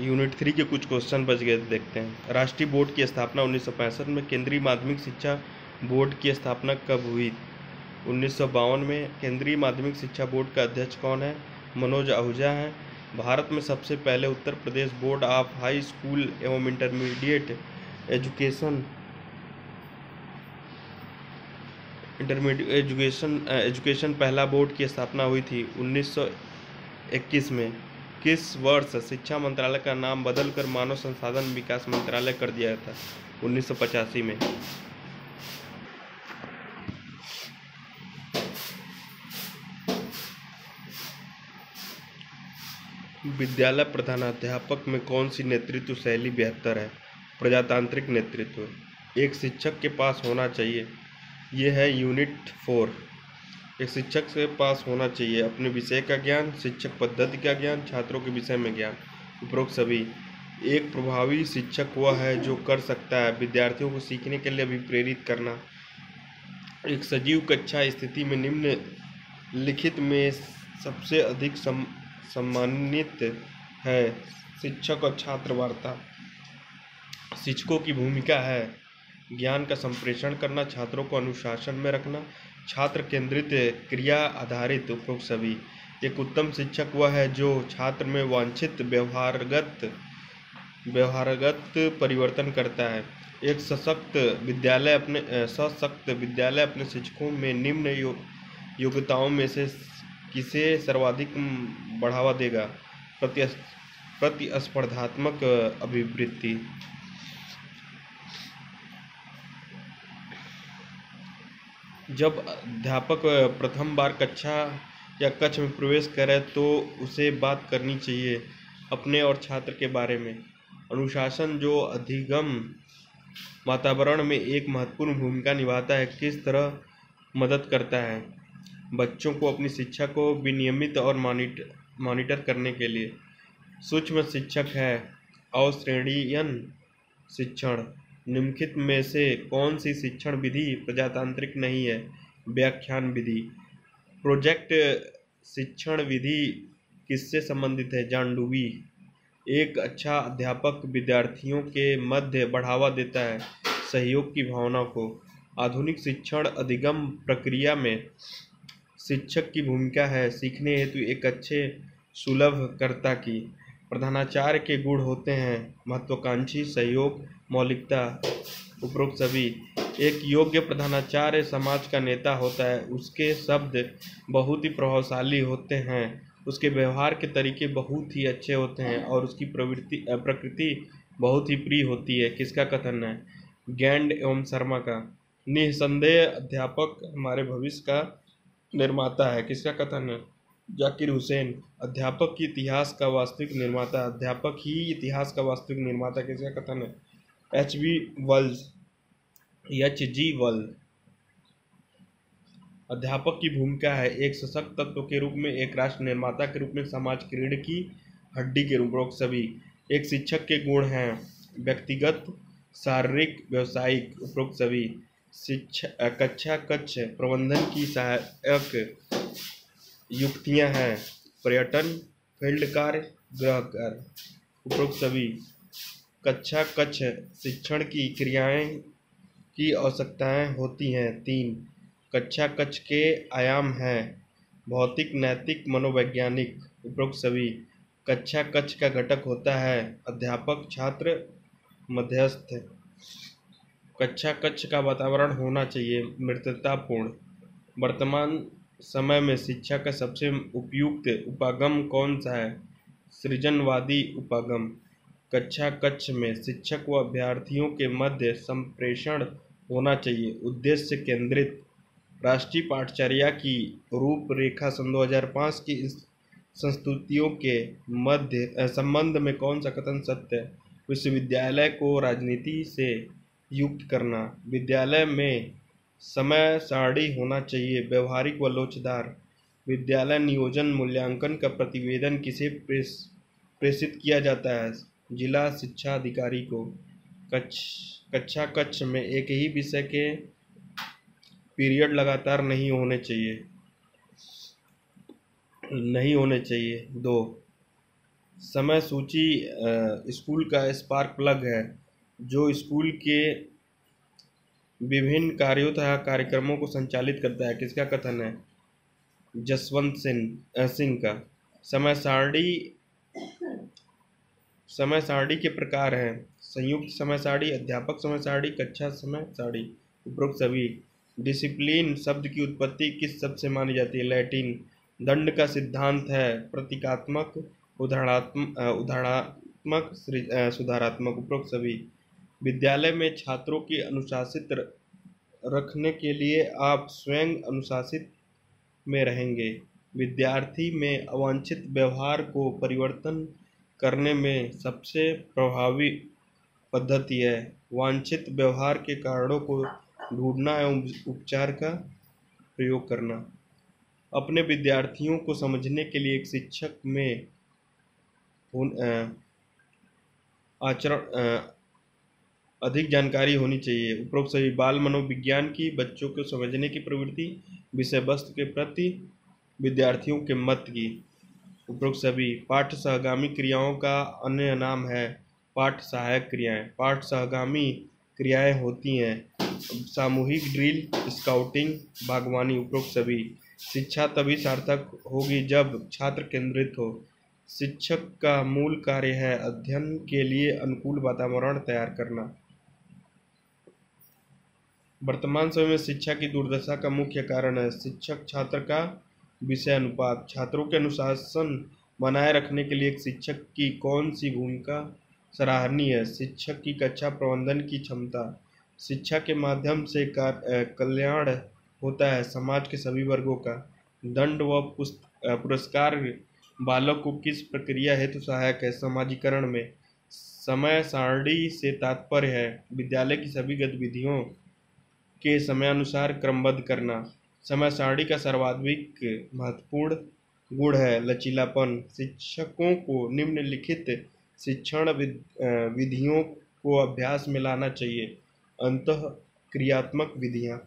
Unit three के कुछ question बच गए, देखते हैं। राष्ट्रीय बोर्ड की स्थापना उन्नीस सौ पैंसठ में केंद्रीय माध्यमिक शिक्षा बोर्ड की स्थापना कब हुई? उन्नीस सौ बावन में केंद्रीय माध्यमिक शिक्षा बोर्ड का अध्यक्ष कौन है? मनोज आहूजा हैं। भारत में सबसे पहले Uttar Pradesh board of high school एवं intermediate education intermediate education education पहला बोर्ड की स्थापना हुई थी 1921 में। किस वर्ष शिक्षा मंत्रालय का नाम बदलकर मानव संसाधन विकास मंत्रालय कर दिया था, उन्नीस सौ पचासी में। विद्यालय प्रधानाध्यापक में कौन सी नेतृत्व शैली बेहतर है? प्रजातांत्रिक नेतृत्व। एक शिक्षक के पास होना चाहिए। यह है यूनिट फोर। एक शिक्षक से पास होना चाहिए। अपने विषय का ज्ञान शिक्षक पद्धति का ज्ञान छात्रों के विषय में ज्ञान। उपरोक्त सभी। एक प्रभावी शिक्षक वह है जो कर सकता है विद्यार्थियों को सीखने के लिए भी प्रेरित करना। एक सजीव कक्षा स्थिति में निम्न लिखित में सबसे अधिक सम, सम्मानित है। शिक्षक और छात्र वार्ता शिक्षकों की भूमिका है ज्ञान का संप्रेषण करना छात्रों को अनुशासन में रखना छात्र केंद्रित क्रिया आधारित उपरोक्त सभी। एक उत्तम शिक्षक वह है जो छात्र में वांछित व्यवहारगत व्यवहारगत परिवर्तन करता है। एक सशक्त विद्यालय अपने सशक्त विद्यालय अपने शिक्षकों में निम्न यो, योग्यताओं में से किसे सर्वाधिक बढ़ावा देगा? प्रति प्रतिस्पर्धात्मक अभिवृत्ति। जब अध्यापक प्रथम बार कक्षा या कक्ष में प्रवेश करे तो उसे बात करनी चाहिए अपने और छात्र के बारे में। अनुशासन जो अधिगम वातावरण में एक महत्वपूर्ण भूमिका निभाता है, किस तरह मदद करता है? बच्चों को अपनी शिक्षा को विनियमित और मॉनिटर मॉनिटर करने के लिए। सूक्ष्म शिक्षक है, अवश्रेणीयन शिक्षण। निम्नलिखित में से कौन सी शिक्षण विधि प्रजातांत्रिक नहीं है? व्याख्यान विधि। प्रोजेक्ट शिक्षण विधि किससे संबंधित है? जानडूबी एक अच्छा अध्यापक विद्यार्थियों के मध्य बढ़ावा देता है सहयोग की भावना को। आधुनिक शिक्षण अधिगम प्रक्रिया में शिक्षक की भूमिका है सीखने हेतु एक अच्छे सुलभकर्ता की। प्रधानाचार्य के गुण होते हैं, महत्वाकांक्षी सहयोग मौलिकता उपरोक्त सभी। एक योग्य प्रधानाचार्य समाज का नेता होता है, उसके शब्द बहुत ही प्रभावशाली होते हैं। उसके व्यवहार के तरीके बहुत ही अच्छे होते हैं और उसकी प्रवृत्ति प्रकृति बहुत ही प्रिय होती है। किसका कथन है? गैंड एवं शर्मा का। निसंदेह अध्यापक हमारे भविष्य का निर्माता है। किसका कथन है? जाकिर हुसैन। अध्यापक की इतिहास का वास्तविक निर्माता। अध्यापक ही इतिहास का वास्तविक निर्माता। किसका कथन है? H B Wells H G Wells अध्यापक की भूमिका है एक सशक्त तत्व के रूप में, एक राष्ट्र निर्माता के रूप में, समाज की रीढ़ की हड्डी के रूप में सभी। एक शिक्षक के गुण हैं, व्यक्तिगत, शारीरिक, व्यवसायिक, उपरोक्त सभी। शिक्षा, कक्षा, कक्ष, प्रबंधन की सहायक युक्तियाँ हैं, पर्यटन, फ़ील्ड कार्य गृह कार्य, उपरोक्त सभी। कक्षा कक्ष शिक्षण की क्रियाएँ की आवश्यकताएँ होती हैं। तीन कक्षा कक्ष के आयाम हैं। भौतिक, नैतिक, मनोवैज्ञानिक, उपरोक्त सभी। कक्षा कक्ष का घटक होता है अध्यापक, छात्र, मध्यस्थ। कक्षा कक्ष का वातावरण होना चाहिए मृततापूर्ण वर्तमान समय में शिक्षा का सबसे उपयुक्त उपागम कौन सा है? सृजनवादी उपागम। कक्षा कक्ष में शिक्षक व अभ्यर्थियों के मध्य संप्रेषण होना चाहिए। उद्देश्य केंद्रित। राष्ट्रीय पाठचर्या की रूपरेखा सन 2005 की संस्तुतियों के मध्य संबंध में कौन सा कथन सत्य? है विश्वविद्यालय को राजनीति से युक्त करना। विद्यालय में समय सारणी होना चाहिए। व्यवहारिक व लोचदार। विद्यालय नियोजन, मूल्यांकन का प्रतिवेदन किसे प्रेस, प्रेषित किया जाता है? जिला शिक्षा अधिकारी को कक्ष कक्षा कक्ष में एक ही विषय के पीरियड लगातार नहीं होने चाहिए। नहीं होने चाहिए। दो, समय सूची स्कूल का स्पार्क प्लग है, जो स्कूल के विभिन्न कार्यों तथा कार्यक्रमों को संचालित करता है। किसका कथन है? जसवंत सिंह सिंह का। समय सारणी समय सारणी के प्रकार हैं। संयुक्त समय सारणी, अध्यापक समय सारणी, कक्षा समय सारणी, उपरोक्त सभी। डिसिप्लिन शब्द की उत्पत्ति किस शब्द से मानी जाती है? लैटिन। दंड का सिद्धांत है। प्रतीकात्मक उदाहरणात्मक उदाहरणात्मक सुधारात्मक, उपरोक्त सभी। विद्यालय में छात्रों की अनुशासित रखने के लिए आप स्वयं अनुशासित में रहेंगे। विद्यार्थी में अवांछित व्यवहार को परिवर्तन करने में सबसे प्रभावी पद्धति है। वांछित व्यवहार के कारणों को ढूंढना एवं उपचार का प्रयोग करना। अपने विद्यार्थियों को समझने के लिए एक शिक्षक में आचरण अधिक जानकारी होनी चाहिए। उपरोक्त सभी बाल मनोविज्ञान की, बच्चों को समझने की प्रवृत्ति विषय वस्तु के प्रति विद्यार्थियों के मत की। उपरोक्त सभी पाठ सहगामी क्रियाओं का अन्य नाम है। पाठ सहायक क्रियाएँ। पाठ सहगामी क्रियाएँ होती हैं। सामूहिक ड्रिल, स्काउटिंग, बागवानी उपरोक्त सभी। शिक्षा तभी सार्थक होगी जब छात्र केंद्रित हो। शिक्षक का मूल कार्य है अध्ययन के लिए अनुकूल वातावरण तैयार करना। वर्तमान समय में शिक्षा की दुर्दशा का मुख्य कारण है। शिक्षक छात्र का विषय अनुपात। छात्रों के अनुशासन बनाए रखने के लिए एक शिक्षक की कौन सी भूमिका सराहनीय है? शिक्षक की कक्षा प्रबंधन की क्षमता। शिक्षा के माध्यम से कल्याण होता है समाज के सभी वर्गों का। दंड व पुरस्कार बालक को किस प्रक्रिया हेतु सहायक है। समाजीकरण में समय सारणी से तात्पर्य है। विद्यालय की सभी गतिविधियों के समयानुसार क्रमबद्ध करना। समय सारणी का सर्वाधिक महत्वपूर्ण गुण है। लचीलापन। शिक्षकों को निम्नलिखित शिक्षण विधियों को अभ्यास में लाना चाहिए। अंत क्रियात्मक विधियाँ।